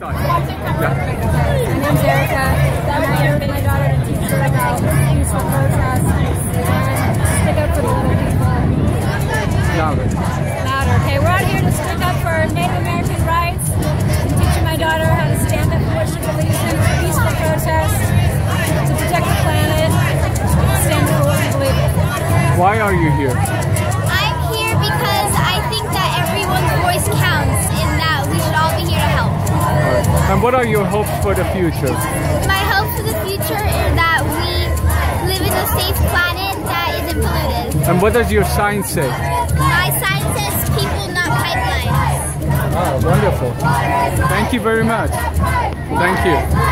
Yeah. My name's Erica. I'm here with my daughter to teach her about peaceful protest and stick up for the little people. Louder. Louder. Okay, we're out here to stick up for Native American rights and teaching my daughter how to stand up for what she believes in for peaceful protest, to protect the planet, stand up for what we believe in. Why are you here And what are your hopes for the future? My hope for the future is that we live in a safe planet that isn't polluted. And what does your sign say? My sign says people, not pipelines. Ah, wonderful. Thank you very much. Thank you.